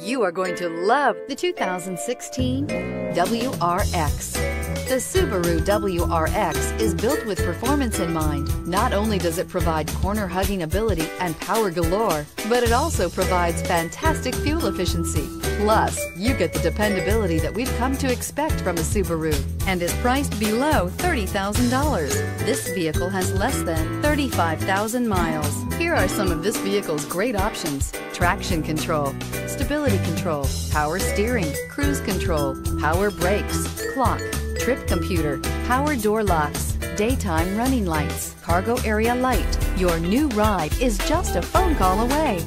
You are going to love the 2016 WRX. The Subaru WRX is built with performance in mind. Not only does it provide corner hugging ability and power galore, but it also provides fantastic fuel efficiency. Plus, you get the dependability that we've come to expect from a Subaru and is priced below $30,000. This vehicle has less than 35,000 miles. Here are some of this vehicle's great options traction control, stability control, power steering, cruise control, power brakes, clock trip computer, power door locks, daytime running lights, cargo area light. Your new ride is just a phone call away.